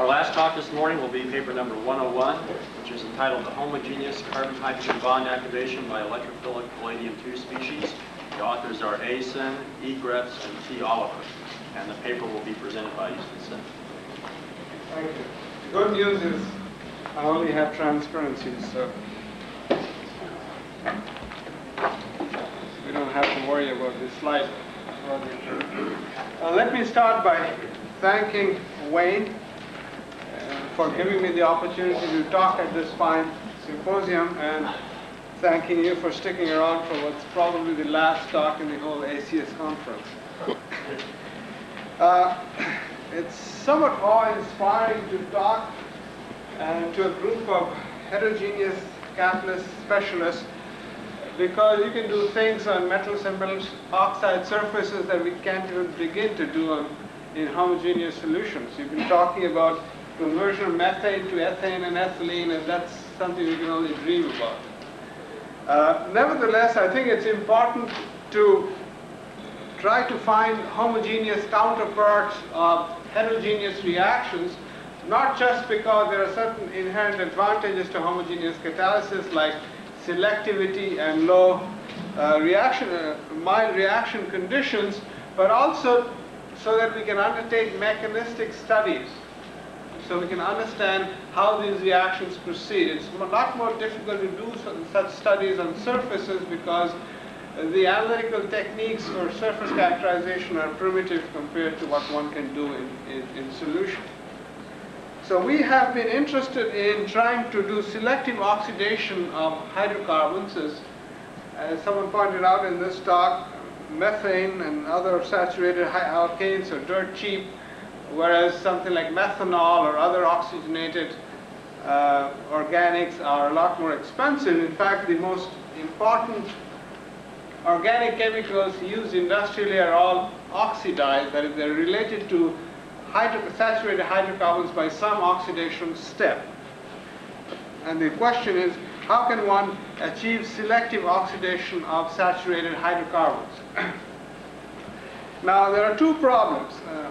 Our last talk this morning will be paper number 101, which is entitled The Homogeneous Carbon-Hydrogen Bond Activation by Electrophilic Palladium-2 Species. The authors are A. Sen, E. Gretz, and T. Oliver. And the paper will be presented by Easton Sen. Thank you. The good news is I only have transparency, so we don't have to worry about this slide. Uh, let me start by thanking Wayne for giving me the opportunity to talk at this fine symposium and thanking you for sticking around for what's probably the last talk in the whole ACS conference. Uh, it's somewhat awe-inspiring to talk uh, to a group of heterogeneous catalyst specialists because you can do things on metal oxide surfaces that we can't even begin to do on, in homogeneous solutions. You've been talking about conversion of methane to ethane and ethylene, and that's something we can only dream about. Uh, nevertheless, I think it's important to try to find homogeneous counterparts of heterogeneous reactions, not just because there are certain inherent advantages to homogeneous catalysis like selectivity and low uh, reaction, uh, mild reaction conditions, but also so that we can undertake mechanistic studies so we can understand how these reactions proceed. It's a lot more difficult to do such studies on surfaces because the analytical techniques for surface characterization are primitive compared to what one can do in, in, in, solution. So we have been interested in trying to do selective oxidation of hydrocarbons. As, as someone pointed out in this talk, methane and other saturated alkanes are dirt cheap, whereas something like methanol or other oxygenated uh, organics are a lot more expensive. In fact, the most important organic chemicals used industrially are all oxidized, that is, they're related to hydro saturated hydrocarbons by some oxidation step. And the question is, how can one achieve selective oxidation of saturated hydrocarbons? now, there are two problems. Uh,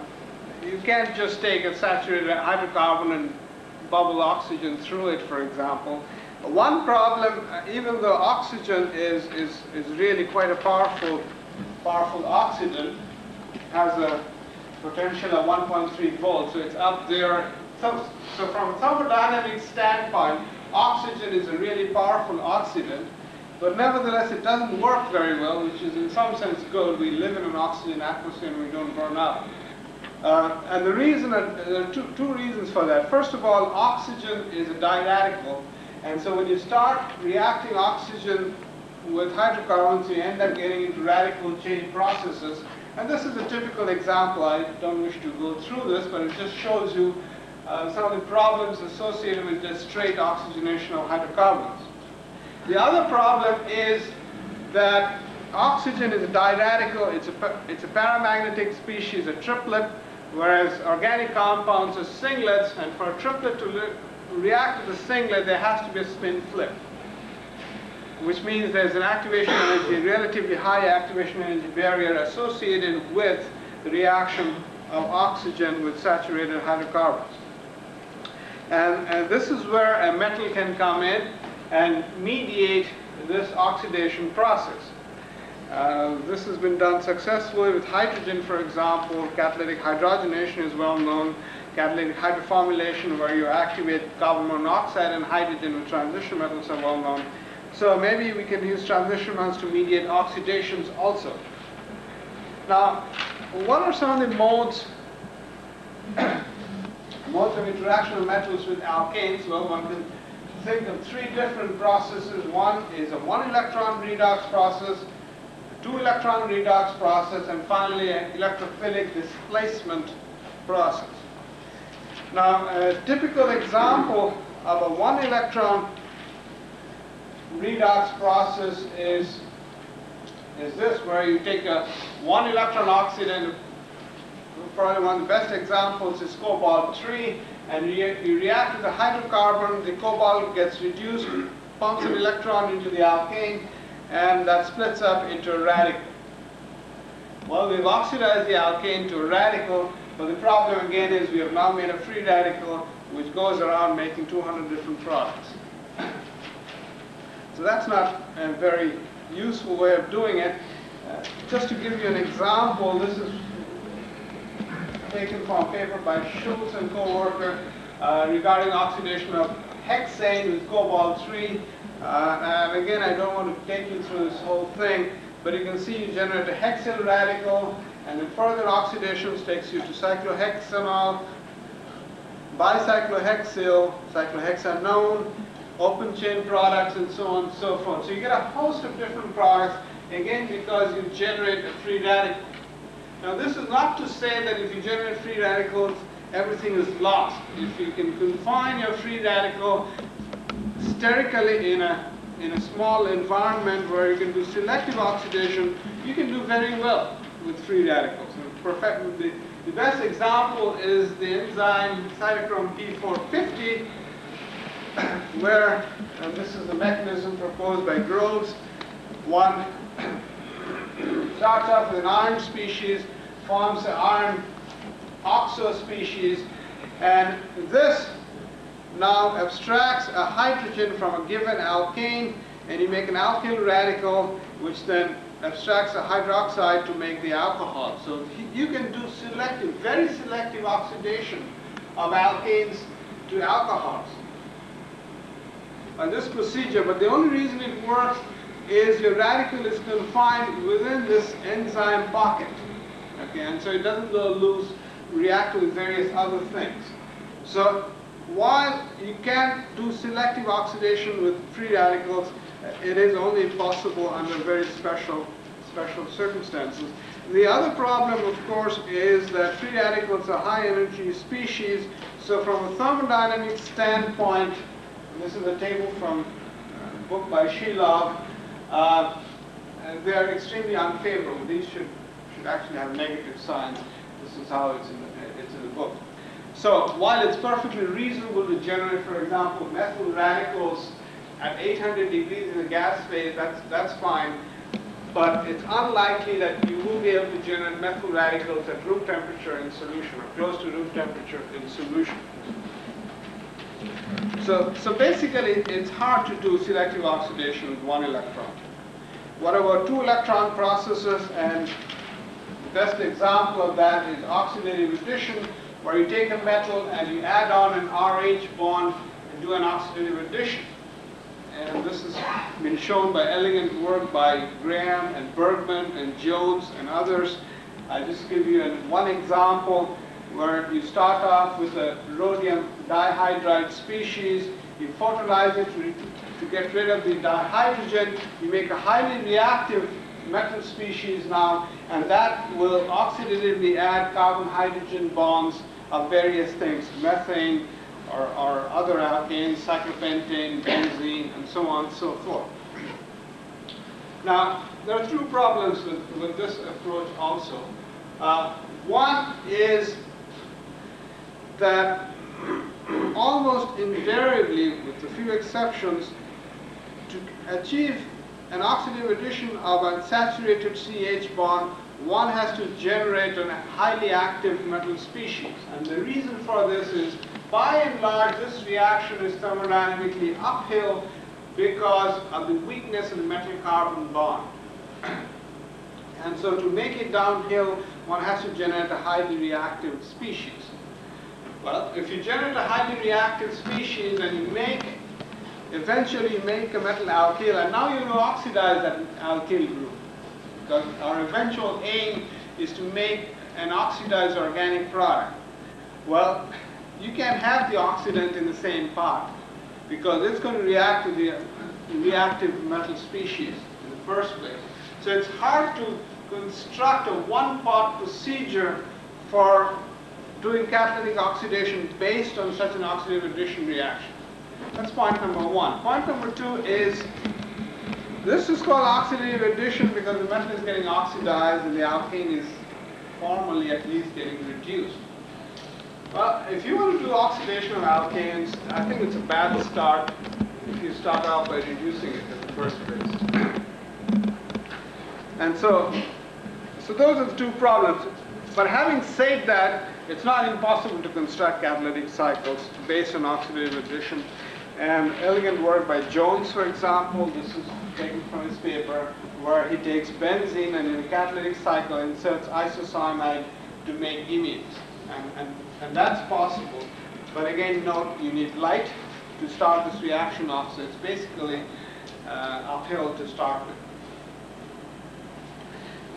you can't just take a saturated hydrocarbon and bubble oxygen through it, for example. One problem, uh, even though oxygen is, is, is really quite a powerful, powerful oxidant, has a potential of 1.3 volts, so it's up there. So, so from a thermodynamic standpoint, oxygen is a really powerful oxidant, but nevertheless it doesn't work very well, which is in some sense good. We live in an oxygen atmosphere and we don't burn up. Uh, and the reason, uh, there are two, two reasons for that. First of all, oxygen is a diradical, and so when you start reacting oxygen with hydrocarbons, you end up getting into radical chain processes. And this is a typical example. I don't wish to go through this, but it just shows you uh, some of the problems associated with just straight oxygenation of hydrocarbons. The other problem is that oxygen is a diradical, it's a, it's a paramagnetic species, a triplet, whereas organic compounds are singlets, and for a triplet to react to the singlet, there has to be a spin flip, which means there's an activation energy, relatively high activation energy barrier associated with the reaction of oxygen with saturated hydrocarbons. And, and this is where a metal can come in and mediate this oxidation process. Uh, this has been done successfully with hydrogen, for example. Catalytic hydrogenation is well known catalytic hydroformylation where you activate carbon monoxide and hydrogen with transition metals are well known. So maybe we can use transition metals to mediate oxidations also. Now, what are some of the modes, modes of interaction of metals with alkanes? Well, one can think of three different processes. One is a one electron redox process, two electron redox process, and finally an electrophilic displacement process. Now, a typical example of a one electron redox process is, is this, where you take a one electron oxidant, probably one of the best examples is cobalt 3, and you, you react with the hydrocarbon, the cobalt gets reduced, pumps an electron into the alkane, and that splits up into a radical. Well, we've oxidized the alkane to a radical, But the problem again is we have now made a free radical which goes around making 200 different products. So that's not a very useful way of doing it. Uh, just to give you an example, this is taken from a paper by Schultz and co-worker uh, regarding oxidation of hexane with cobalt-3. Uh, and again, I don't want to take you through this whole thing, but you can see you generate a hexyl radical, and then further oxidations takes you to cyclohexanol, bicyclohexyl, cyclohexanone, open chain products, and so on and so forth. So you get a host of different products, again, because you generate a free radical. Now, this is not to say that if you generate free radicals, everything is lost. If you can confine your free radical sterically in a, in a small environment where you can do selective oxidation, you can do very well with free radicals. Perfect, the, the best example is the enzyme cytochrome P450, where and this is the mechanism proposed by Groves. One starts off with an iron species, forms an iron oxo species, and this now abstracts a hydrogen from a given alkane, and you make an alkyl radical, which then abstracts a hydroxide to make the alcohol. So you can do selective, very selective oxidation of alkanes to alcohols on this procedure, but the only reason it works is your radical is confined within this enzyme pocket. Okay, and so it doesn't go loose, react with various other things. So while you can do selective oxidation with free radicals, it is only possible under very special, special circumstances. The other problem, of course, is that free radicals are high energy species, so from a thermodynamic standpoint, this is a table from a book by Shilov, uh, they are extremely unfavorable. These should, should actually have negative signs. This is how it's in the, it's in the book. So while it's perfectly reasonable to generate, for example, methyl radicals at 800 degrees in the gas phase, that's, that's fine. But it's unlikely that you will be able to generate methyl radicals at room temperature in solution, or close to room temperature in solution. So, so basically, it's hard to do selective oxidation with one electron. What about two electron processes? And the best example of that is oxidative addition, where you take a metal and you add on an RH bond and do an oxidative addition. And this has been shown by elegant work by Graham and Bergman and Jones and others. I'll just give you one example where you start off with a rhodium dihydride species, you photolyze it to get rid of the dihydrogen, you make a highly reactive metal species now, and that will oxidatively add carbon-hydrogen bonds of various things, methane or, or other alkanes, cyclopentane, benzene, and so on and so forth. Now, there are two problems with, with this approach also. Uh, one is that almost invariably, with a few exceptions, to achieve an oxidative addition of a saturated CH bond, one has to generate a highly active metal species. And the reason for this is, by and large, this reaction is thermodynamically uphill because of the weakness in the metal-carbon bond. and so to make it downhill, one has to generate a highly reactive species. Well, if you generate a highly reactive species and you make, eventually you make a metal alkyl, and now you will oxidize that alkyl group. Because our eventual aim is to make an oxidized organic product. Well, you can't have the oxidant in the same pot because it's going to react to the reactive metal species in the first place. So it's hard to construct a one-pot procedure for doing catalytic oxidation based on such an oxidative addition reaction. That's point number one. Point number two is this is called oxidative addition because the metal is getting oxidized and the alkane is formally at least getting reduced. Well, if you want to do oxidation of alkanes, I think it's a bad start if you start out by reducing it in the first place. And so, so those are the two problems. But having said that, it's not impossible to construct catalytic cycles based on oxidative addition. And elegant work by Jones, for example, this is taken from his paper, where he takes benzene and in a catalytic cycle inserts isocyanide to make imines. And, and, and that's possible. But again, note, you need light to start this reaction off, so it's basically uh, uphill to start with.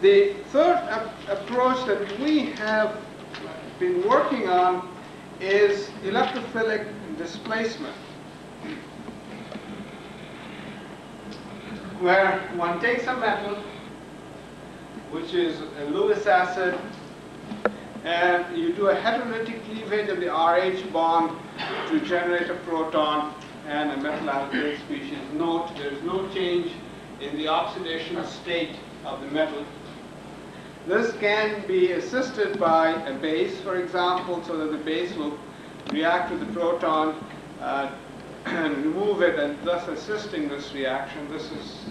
The third ap- approach that we have been working on is electrophilic displacement, where one takes a metal, which is a Lewis acid, and you do a heterolytic cleavage of the RH bond to generate a proton and a metal alkyl species. Note, there is no change in the oxidation state of the metal. This can be assisted by a base, for example, so that the base will react with the proton uh, and remove it, and thus assisting this reaction. This is,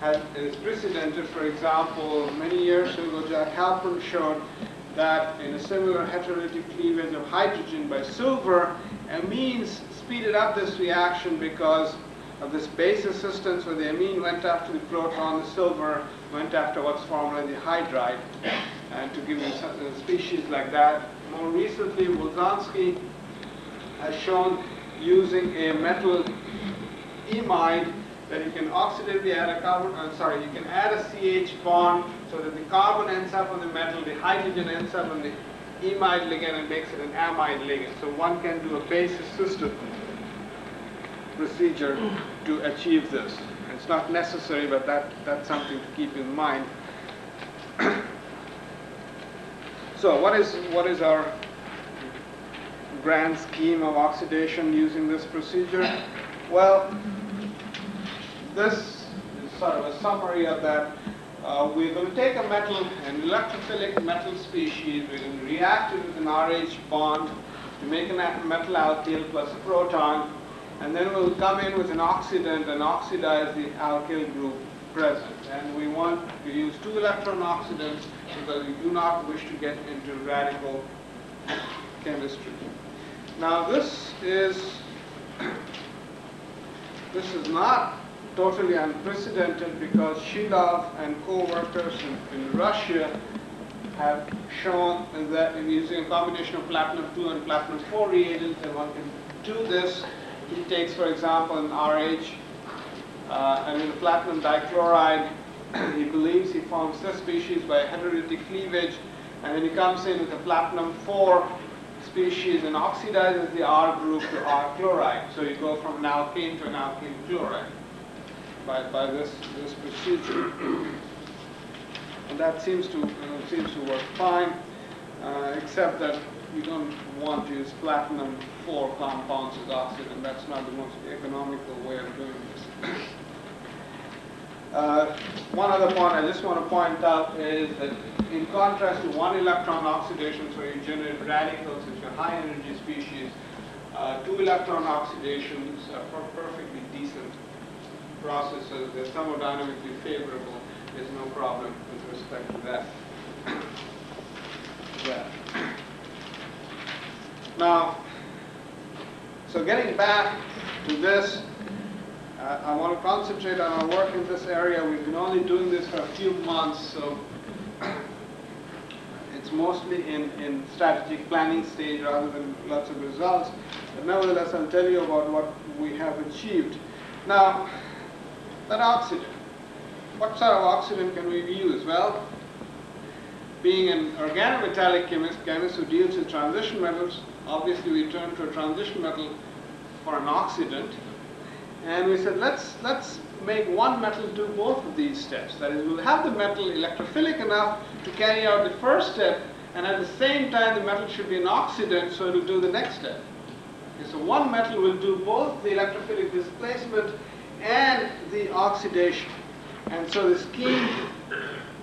has, is precedented, for example, many years ago, Jack Halpern showed that in a similar heterolytic cleavage of hydrogen by silver, amines speeded up this reaction because of this base assistance where the amine went after the proton, the silver went after what's formerly the hydride, and to give you a uh, species like that. More recently, Wolczanski has shown using a metal imide that you can oxidatively add a carbon, uh, sorry, you can add a CH bond so that the carbon ends up on the metal, the hydrogen ends up on the imide ligand and makes it an amide ligand. So one can do a base-assisted procedure to achieve this. It's not necessary, but that, that's something to keep in mind. so what is, what is our grand scheme of oxidation using this procedure? Well, this is sort of a summary of that. Uh, we're going to take a metal, an electrophilic metal species, we're going to react it with an RH bond to make a metal alkyl plus a proton, and then we'll come in with an oxidant and oxidize the alkyl group present. And we want to use two electron oxidants because we do not wish to get into radical chemistry. Now this is this is not totally unprecedented because Shilov and co-workers in, in, Russia have shown that in using a combination of platinum-2 and platinum-4 reagents, that one can do this. He takes, for example, an RH uh, and in platinum dichloride, he believes he forms this species by heterolytic cleavage, and then he comes in with a platinum-4 species and oxidizes the R group to R chloride. So you go from an alkane to an alkene chloride by, by this, this procedure. and that seems to, uh, seems to work fine, uh, except that you don't want to use platinum 4 compounds as oxidant. That's not the most economical way of doing this. Uh, one other point I just want to point out is that in contrast to one electron oxidations where you generate radicals which are high energy species, uh, two electron oxidations are per perfectly decent processes. They're thermodynamically favorable. There's no problem with respect to that. yeah. Now, so getting back to this, uh, I want to concentrate on our work in this area. We've been only doing this for a few months, so it's mostly in, in strategic planning stage rather than lots of results. But nevertheless, I'll tell you about what we have achieved. Now, that oxidant. What sort of oxidant can we use? Well, being an organometallic chemist, chemist who deals with transition metals, obviously we turn to a transition metal for an oxidant. And we said, let's, let's make one metal do both of these steps. That is, we'll have the metal electrophilic enough to carry out the first step, and at the same time the metal should be an oxidant, so it'll do the next step. Okay, so one metal will do both the electrophilic displacement and the oxidation. And so the scheme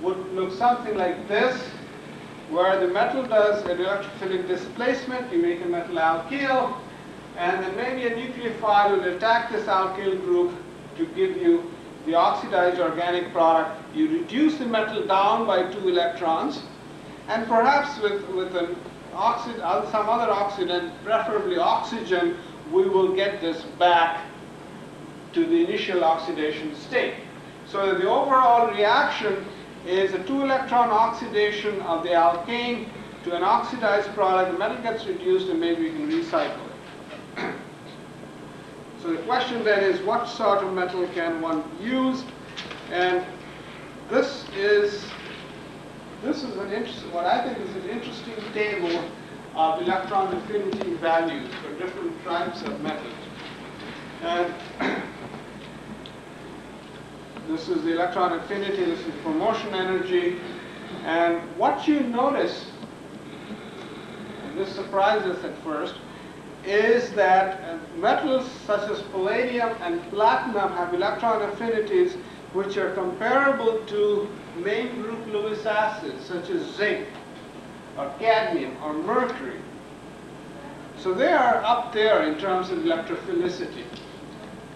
would look something like this, where the metal does an electrophilic displacement, you make a metal alkyl, and then maybe a nucleophile will attack this alkyl group to give you the oxidized organic product. You reduce the metal down by two electrons, and perhaps with, with an oxid, uh, some other oxidant, preferably oxygen, we will get this back to the initial oxidation state. So the overall reaction is a two electron oxidation of the alkane to an oxidized product, the metal gets reduced and maybe we can recycle. So the question then is what sort of metal can one use? And this is this is an interesting, what I think is an interesting table of electron affinity values for different types of metals. And this is the electron affinity, this is promotion energy. And what you notice, and this surprises at first, is that uh, metals such as palladium and platinum have electron affinities which are comparable to main group Lewis acids such as zinc or cadmium or mercury. So they are up there in terms of electrophilicity.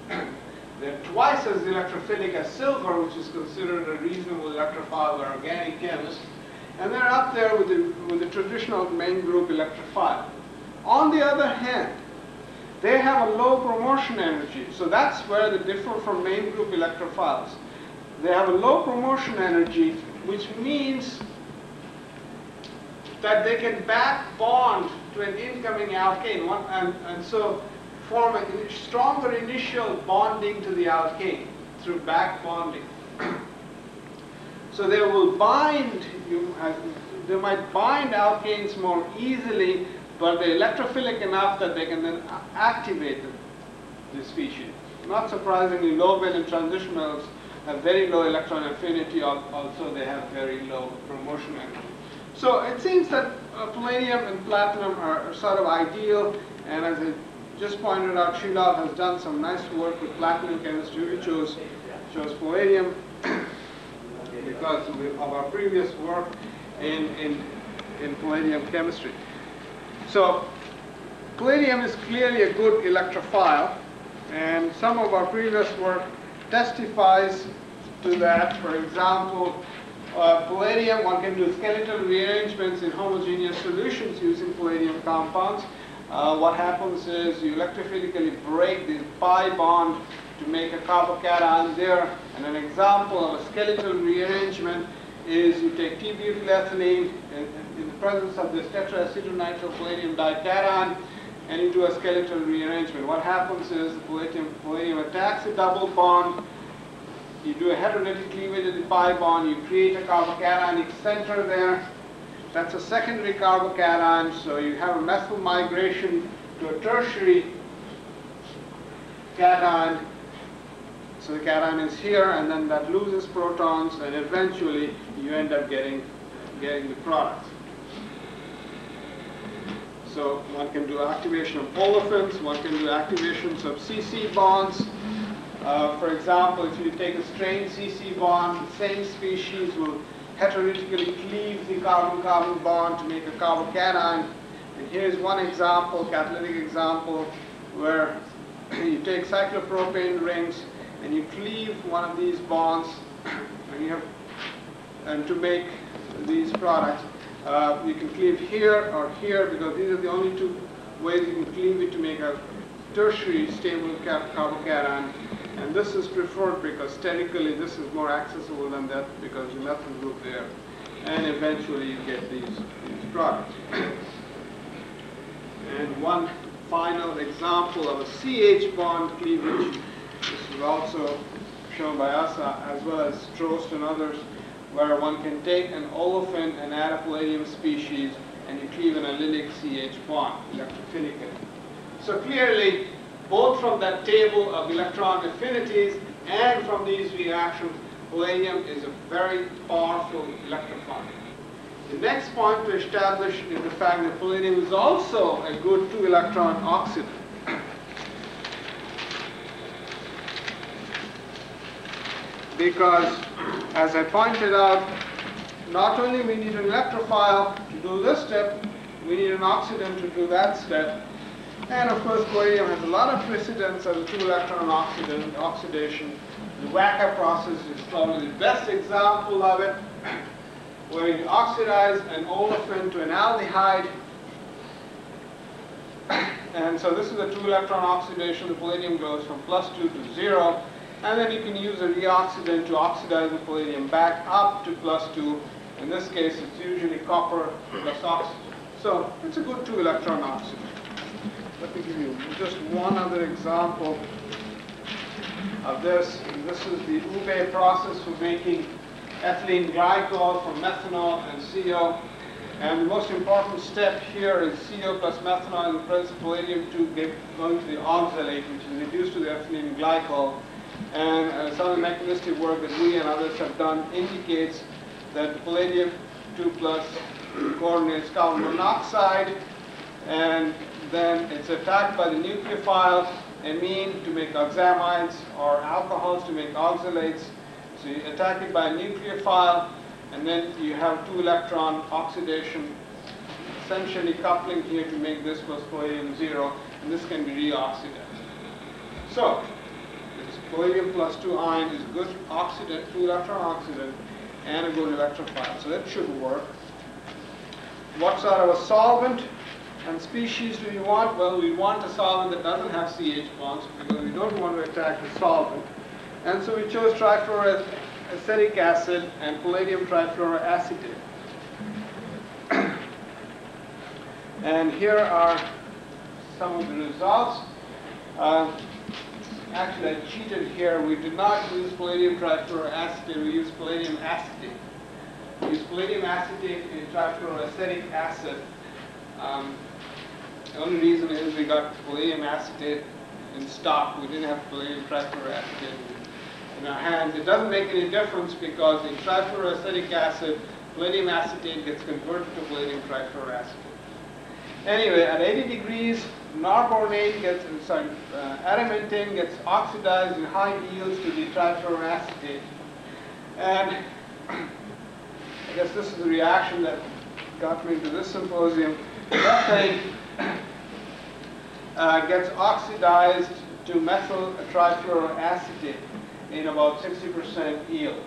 They're twice as electrophilic as silver, which is considered a reasonable electrophile by organic chemists. And they're up there with the, with the traditional main group electrophile. On the other hand, they have a low promotion energy. So that's where they differ from main group electrophiles. They have a low promotion energy, which means that they can back bond to an incoming alkane. One, and, and so form a stronger initial bonding to the alkane through back bonding. so they will bind, you, uh, they might bind alkanes more easily, but they're electrophilic enough that they can then activate the, the species. Not surprisingly, low valence transition metals have very low electron affinity, also they have very low promotion energy. So it seems that uh, palladium and platinum are, are, sort of ideal, and as I just pointed out, Shilov has done some nice work with platinum chemistry, which chose, chose palladium because of our previous work in, in, in palladium chemistry. So palladium is clearly a good electrophile, and some of our previous work testifies to that. For example, uh, palladium, one can do skeletal rearrangements in homogeneous solutions using palladium compounds. Uh, what happens is you electrophilically break the pi bond to make a carbocation there. And an example of a skeletal rearrangement is you take T-butylethylene in, in, the presence of this tetraacetonitrile palladium dication and you do a skeletal rearrangement. What happens is the palladium, palladium attacks a double bond, you do a heterolytic cleavage of the pi bond, you create a carbocationic center there. That's a secondary carbocation, so you have a methyl migration to a tertiary cation. So the cation is here, and then that loses protons, and eventually you end up getting, getting the product. So one can do activation of olefins, one can do activations of CC bonds, uh, for example, if you take a strained CC bond, the same species will heterolytically cleave the carbon-carbon bond to make a carbocation. And here's one example, catalytic example, where you take cyclopropane rings and you cleave one of these bonds and you have and to make these products. Uh, you can cleave here or here because these are the only two ways you can cleave it to make a tertiary stable carbocation. And this is preferred because technically this is more accessible than that because you methyl group there. And eventually you get these, these products. and one final example of a CH bond cleavage. This is also shown by us as well as Trost and others where one can take an olefin and add a palladium species and cleave an allylic CH bond electrophilically. So clearly both from that table of electron affinities and from these reactions, palladium is a very powerful electrophile. The next point to establish is the fact that palladium is also a good two-electron oxidant. Because, as I pointed out, not only we need an electrophile to do this step, we need an oxidant to do that step, and of course, palladium has a lot of precedence as a two-electron oxidant, oxidation. The Wacker process is probably the best example of it, where you oxidize an olefin to an aldehyde And so this is a two electron oxidation. The palladium goes from plus 2 to 0. And then you can use a reoxidant to oxidize the palladium back up to plus 2. In this case, it's usually copper plus oxygen. So it's a good two electron oxidant. Let me give you just one other example of this. This is the Ube process for making ethylene glycol from methanol and CO. And the most important step here is CO plus methanol in the presence of palladium-2 going to the oxalate, which is reduced to the ethylene glycol. And uh, some of the mechanistic work that we and others have done indicates that palladium-2 plus coordinates carbon monoxide, and then it's attacked by the nucleophile amine to make oxamides or alcohols to make oxalates. So you attack it by a nucleophile, and then you have two electron oxidation, essentially coupling here to make this plus palladium zero, and this can be reoxidized. So, palladium plus two ion is a good oxidant, two electron oxidant, and a good electrophile. So that should work. What sort of a solvent and species do you want? Well, we want a solvent that doesn't have CH bonds because we don't want to attack the solvent. And so we chose trifluoroacetic acid and palladium trifluoroacetate. and here are some of the results. Uh, actually, I cheated here. We did not use palladium trifluoroacetate. We used palladium acetate. We used palladium acetate in trifluoroacetic acid. Um, the only reason is we got palladium acetate in stock. We didn't have palladium trifluoroacetate in our hands. It doesn't make any difference because in trifluoroacetic acid, palladium acetate gets converted to palladium trifluoroacetate. Anyway, at 80 degrees, norbornane gets, sorry, uh, adamantane gets oxidized in high yields to the trifluoroacetate. And I guess this is the reaction that got me to this symposium. Methane uh, gets oxidized to methyl trifluoroacetate in about 60% yield.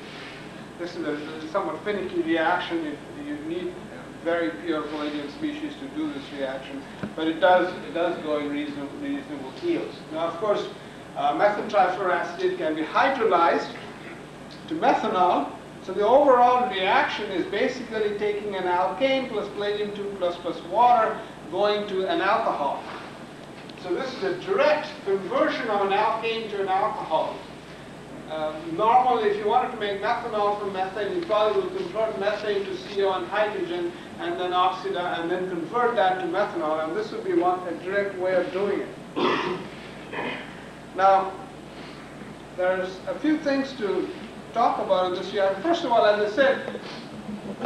this is a, somewhat finicky reaction. You need very pure palladium species to do this reaction, but it does it does go in reasonable, reasonable yields. Now, of course, uh, methyl trifluoroacetate can be hydrolyzed to methanol. So the overall reaction is basically taking an alkane plus palladium 2 plus plus water going to an alcohol. So this is a direct conversion of an alkane to an alcohol. Um, normally, if you wanted to make methanol from methane, you probably would convert methane to CO and hydrogen, and then oxidize, and then convert that to methanol. And this would be one a direct way of doing it. now, there's a few things to talk about in this year. First of all, as I said,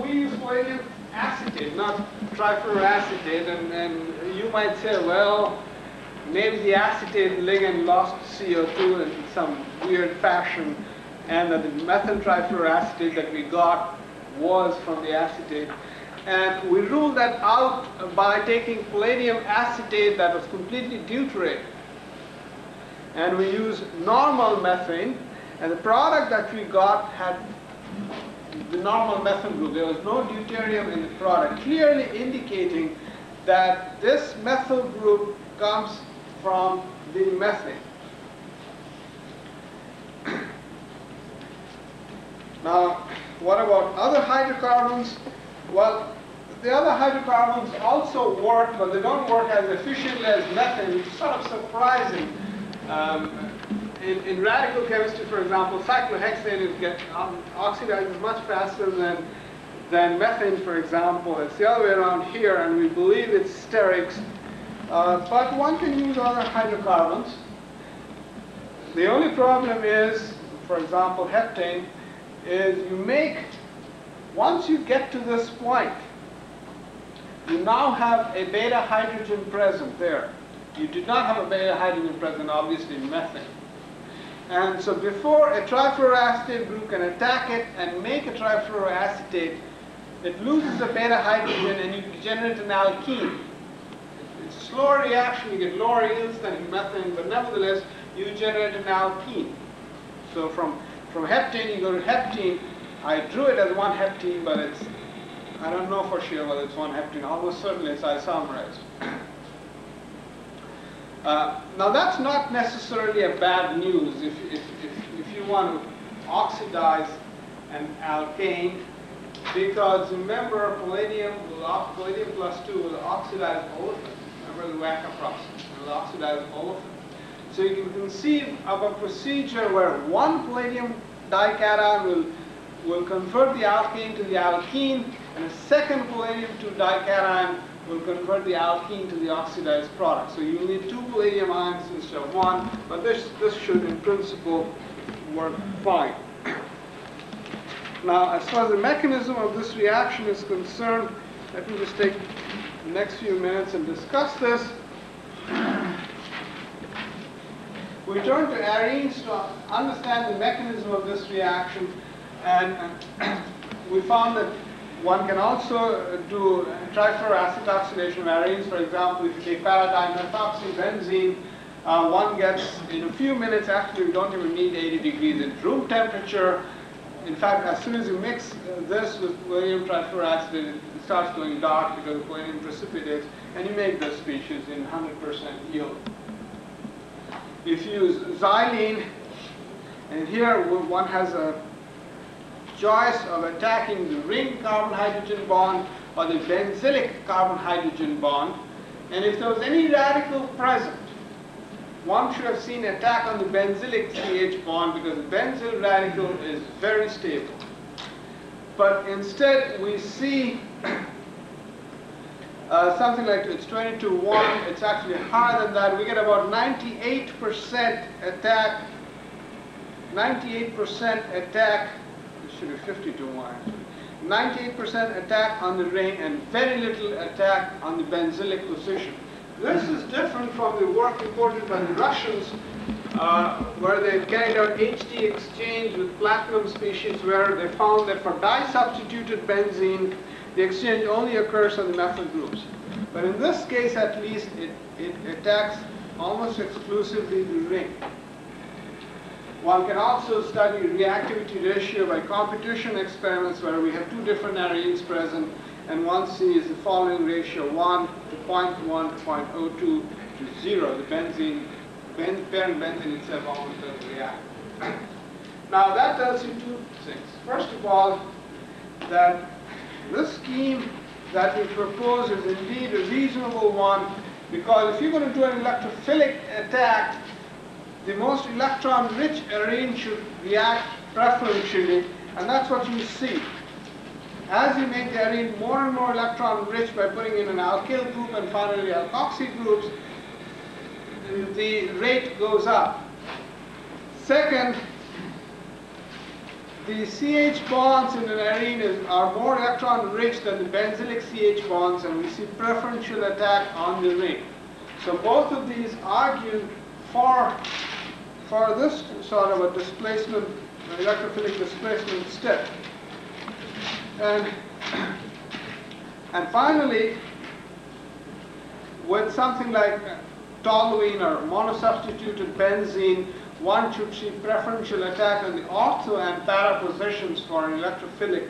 we use palladium acetate, not trifluoroacetate, and, and you might say, well, maybe the acetate ligand lost CO2 in some weird fashion, and that the methyl trifluoroacetate that we got was from the acetate. And we ruled that out by taking palladium acetate that was completely deuterated. And we used normal methane, and the product that we got had the normal methane group. There was no deuterium in the product, clearly indicating that this methyl group comes from the methane. now, what about other hydrocarbons? Well, the other hydrocarbons also work, but they don't work as efficiently as methane, which is sort of surprising. Um, in, in, radical chemistry, for example, cyclohexane is get, um, oxidizes much faster than, than methane, for example. It's the other way around here, and we believe it's sterics. Uh, but one can use other hydrocarbons. The only problem is, for example, heptane, is you make, once you get to this point, you now have a beta hydrogen present there. You did not have a beta hydrogen present, obviously, in methane. And so before a trifluoroacetate group can attack it and make a trifluoroacetate, it loses a beta hydrogen and you generate an alkene. Slower reaction, you get lower yields than methane, but nevertheless, you generate an alkene. So from, from heptane, you go to heptene. I drew it as one heptene, but it's, I don't know for sure whether it's one heptene. Almost certainly it's isomerized. Uh, now that's not necessarily a bad news if, if, if, if you want to oxidize an alkane because remember palladium will palladium plus 2 will oxidize olefin. Remember the Wacker process, it will oxidize olefin. So you can conceive of a procedure where one palladium dication will, will convert the alkane to the alkene, and a second palladium 2 dication will convert the alkene to the oxidized product. So you need two palladium ions instead of one, but this, this should in principle work fine. Now, as far as the mechanism of this reaction is concerned, let me just take next few minutes and discuss this. We turn to arenes to understand the mechanism of this reaction, and uh, we found that one can also do trifluoroacetoxidation of arenes. For example, if you take para-dimethoxybenzene, uh, one gets in a few minutes, actually we don't even need 80 degrees at room temperature. In fact, as soon as you mix this with palladium trifluoroacid, it starts going dark because palladium precipitates, and you make this species in 100% yield. If you use xylene, and here one has a choice of attacking the ring carbon-hydrogen bond or the benzylic carbon-hydrogen bond, and if there was any radical present, one should have seen attack on the benzylic CH bond because the benzyl radical is very stable. But instead we see uh, something like it's 20 to 1, it's actually higher than that. We get about 98% attack, 98% attack, it should be 50 to 1 98% attack on the ring and very little attack on the benzylic position. This is different from the work reported by the Russians uh, where they carried out HD exchange with platinum species where they found that for di-substituted benzene, the exchange only occurs on the methyl groups. But in this case, at least, it, it attacks almost exclusively the ring. One can also study reactivity ratio by competition experiments where we have two different arenes present and 1C is the following ratio 1 to 0.1 to 0.02 to 0. The benzene, ben, parent benzene itself almost doesn't react. now that tells you two things. First of all, that this scheme that we propose is indeed a reasonable one because if you're going to do an electrophilic attack, the most electron-rich arene should react preferentially, and that's what you see. As you make the arene more and more electron-rich by putting in an alkyl group and finally alkoxy groups, the rate goes up. Second, the CH bonds in an arene is, are more electron rich than the benzylic CH bonds and we see preferential attack on the ring. So both of these argue for, for this sort of a displacement, electrophilic displacement step. And, and finally, with something like toluene or monosubstituted benzene, one should see preferential attack on the ortho and para positions for an electrophilic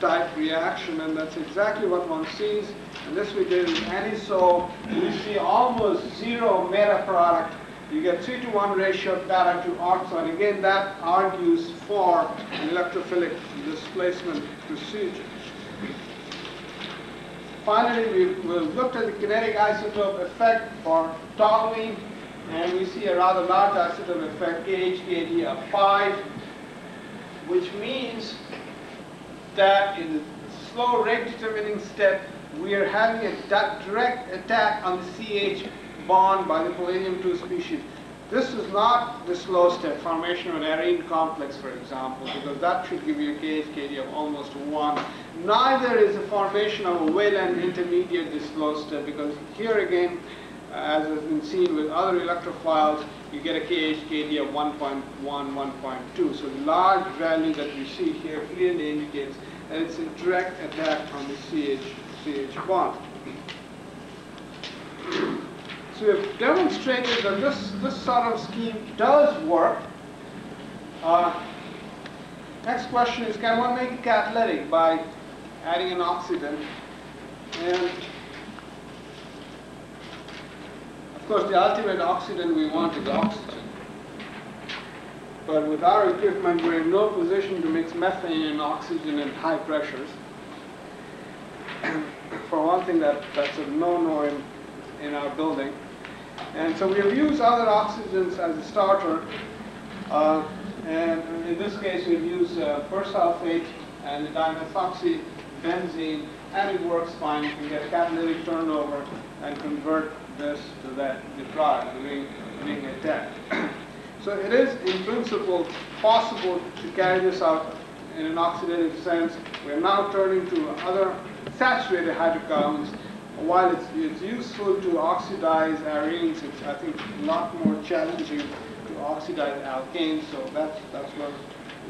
type reaction, and that's exactly what one sees. And this we did with anisole. We see almost zero meta product. You get 3 to 1 ratio of para to and again that argues for an electrophilic displacement procedure. Finally, we, we've looked at the kinetic isotope effect for toluene and we see a rather large isotope effect, KHKD of 5, which means that in the slow rate determining step, we are having a direct attack on the CH bond by the palladium-2 species. This is not the slow step, formation of an arene complex, for example, because that should give you a KHKD of almost 1. Neither is the formation of a Wheland intermediate the slow step, because here again, uh, as has been seen with other electrophiles, you get a KHKD of 1.1, 1.2. So the large value that you see here clearly indicates that it's a direct attack on the CH, CH bond. So we have demonstrated that this, this sort of scheme does work. Uh, next question is, can one make it catalytic by adding an oxidant? And Of course, the ultimate oxidant we want is oxygen. But with our equipment, we're in no position to mix methane and oxygen at high pressures. For one thing, that, that's a no-no in, in our building. And so we have used other oxygens as a starter. Uh, and in this case, we've used uh, persulfate and dimethoxybenzene, and it works fine. You can get catalytic turnover and convert this to that, product, doing, doing a test. so it is, in principle, possible to carry this out in an oxidative sense. We're now turning to other saturated hydrocarbons. While it's, it's useful to oxidize arenes, it's, I think, a lot more challenging to oxidize alkanes, so that's, that's where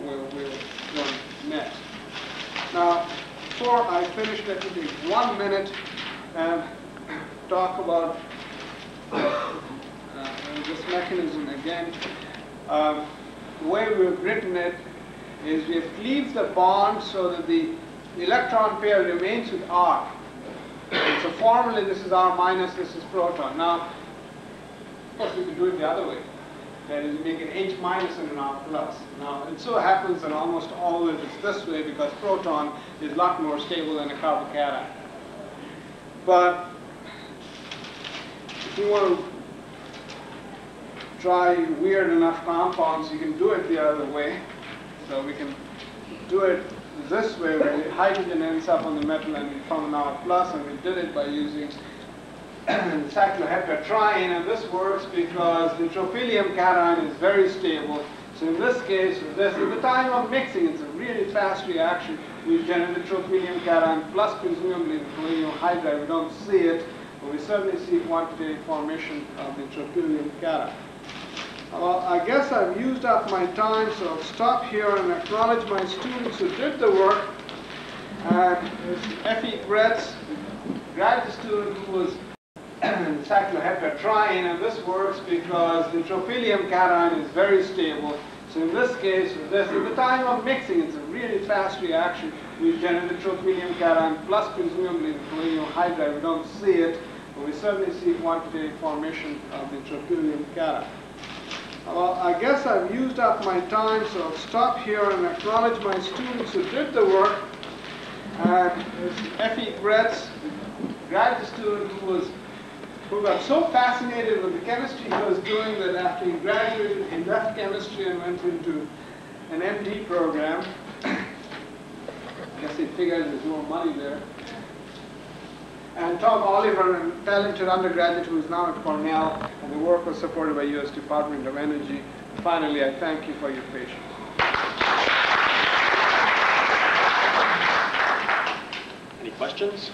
we'll, we'll go next. Now, before I finish, let me take one minute and talk about uh, this mechanism again. Um, the way we've written it is we have cleaved the bond so that the electron pair remains with R. So formally this is R minus, this is proton. Now, of course we could do it the other way. That is, you make an H minus and an R plus. Now, it so happens that almost always it's this way because proton is a lot more stable than a carbocation. But if you want to try weird enough compounds, you can do it the other way. So we can do it this way where hydrogen ends up on the metal and we an R plus, and we did it by using cycloheptatriene, and this works because the tropylium cation is very stable. So in this case, this at the time of mixing, it's a really fast reaction. We generate the tropylium cation plus presumably the palladium hydride. We don't see it, but we certainly see quantitative formation of the tropylium cation. Well, I guess I've used up my time, so I'll stop here and acknowledge my students who did the work. And Effie Gretz, graduate student who was cycloheptatriene, and this works because the tropylium cation is very stable. So in this case, this, at the time of mixing, it's a really fast reaction. We generate the cation plus presumably the palladium hydride. We don't see it, but we certainly see quantitative formation of the tropylium cation. Well, I guess I've used up my time, so I'll stop here and acknowledge my students who did the work. And Effie Gretz, graduate student who was who got so fascinated with the chemistry he was doing that after he graduated, he left chemistry and went into an MD program. I guess he figured there's more money there. And Tom Oliver, a talented undergraduate who is now at Cornell, and the work was supported by U.S. Department of Energy. Finally, I thank you for your patience. Any questions?